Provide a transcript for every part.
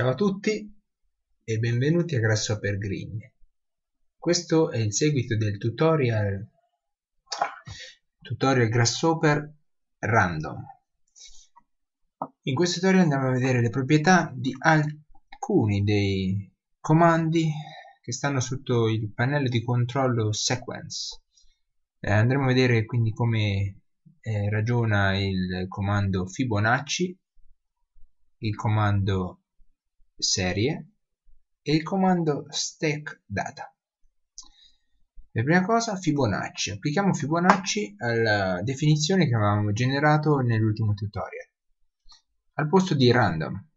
Ciao a tutti e benvenuti a Grasshopper Green. Questo è il seguito del tutorial tutorial Grasshopper Random. In questo tutorial andremo a vedere le proprietà di alcuni dei comandi che stanno sotto il pannello di controllo Sequence. Eh, andremo a vedere quindi come eh, ragiona il comando Fibonacci, il comando serie e il comando stack data. Per prima cosa Fibonacci. Applichiamo Fibonacci alla definizione che avevamo generato nell'ultimo tutorial. Al posto di random.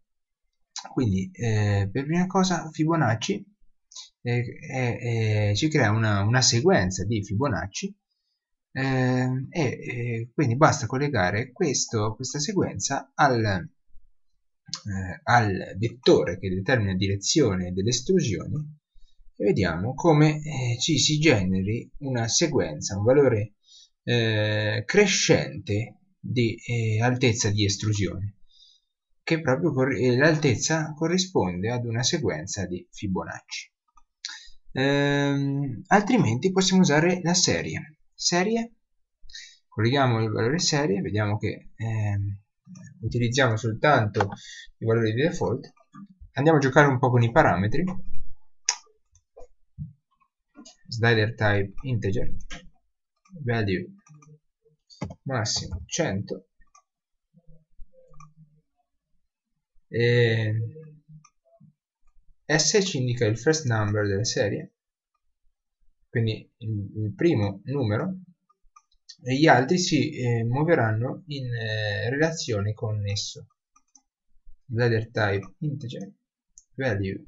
Quindi eh, per prima cosa Fibonacci eh, eh, ci crea una, una, sequenza di Fibonacci eh, e quindi basta collegare questo, questa sequenza al eh, al vettore che determina direzione dell'estrusione e vediamo come eh, ci si generi una sequenza, un valore eh, crescente di eh, altezza di estrusione che proprio cor eh, l'altezza corrisponde ad una sequenza di Fibonacci. Ehm, altrimenti possiamo usare la serie. Serie? Colleghiamo il valore serie vediamo che ehm, utilizziamo soltanto i valori di default. Andiamo a giocare un po' con i parametri. Slider type integer. Value massimo 100 e S ci indica il first number della serie. Quindi il, primo numero e gli altri si eh, muoveranno in eh, relazione con esso. Ladder type integer value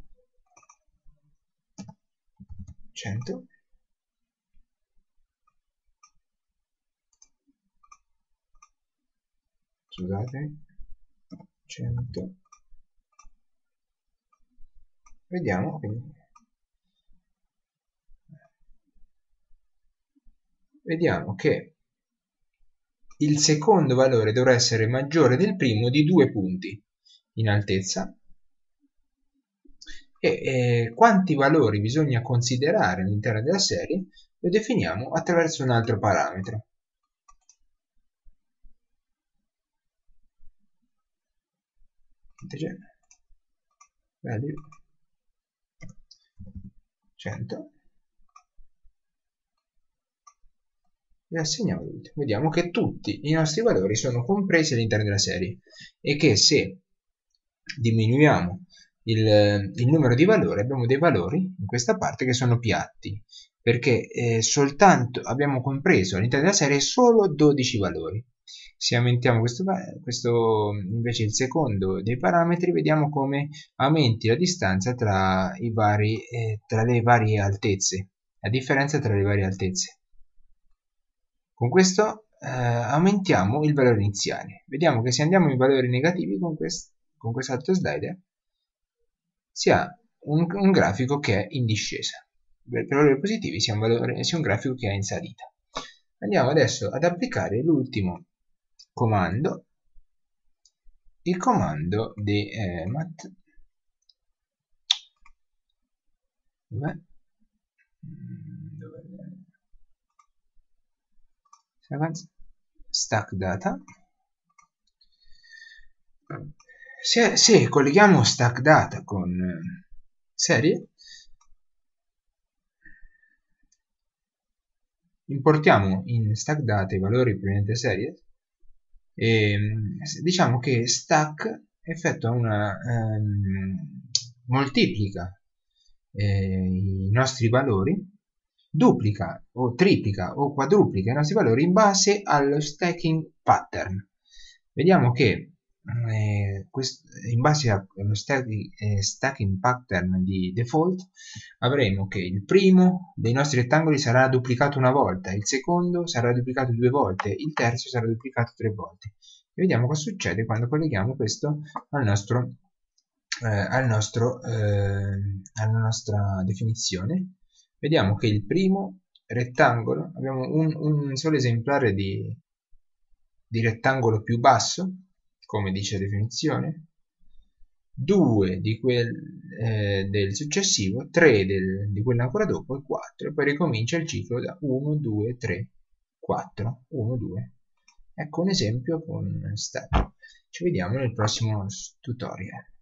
100 scusate 100 vediamo quindi vediamo che il secondo valore dovrà essere maggiore del primo di due punti in altezza. E eh, quanti valori bisogna considerare all'interno della serie lo definiamo attraverso un altro parametro. Value 100 e assegniamo l'ultimo. Vediamo che tutti i nostri valori sono compresi all'interno della serie e che se diminuiamo il, il, numero di valori abbiamo dei valori in questa parte che sono piatti perché eh, soltanto abbiamo compreso all'interno della serie solo 12 valori se aumentiamo questo, questo invece il secondo dei parametri vediamo come aumenti la distanza tra, vari, eh, tra le varie altezze la differenza tra le varie altezze con questo eh, aumentiamo il valore iniziale. Vediamo che se andiamo in valori negativi con, quest con quest'altro slider si ha un, un, grafico che è in discesa. Per valori positivi si ha, un valore, si ha un grafico che è in salita. Andiamo adesso ad applicare l'ultimo comando, il comando di eh, mat Beh. Sequence stack data. Se, se colleghiamo stack data con eh, serie importiamo in stack data i valori provenienti serie e diciamo che stack effettua una um, moltiplica eh, i nostri valori duplica o triplica o quadruplica i nostri valori in base allo stacking pattern. Vediamo che eh, in base allo stacking, eh, stacking pattern di default avremo che il primo dei nostri rettangoli sarà duplicato una volta, il secondo sarà duplicato due volte, il terzo sarà duplicato tre volte. E vediamo cosa succede quando colleghiamo questo al nostro, eh, al nostro, eh, alla nostra definizione vediamo che il primo rettangolo abbiamo un, un solo esemplare di, di rettangolo più basso come dice la definizione 2 di quel, eh, del successivo, 3 del, di quello ancora dopo e 4 e poi ricomincia il ciclo da 1, 2, 3, 4, 1, 2. Ecco un esempio con step. Ci vediamo nel prossimo tutorial.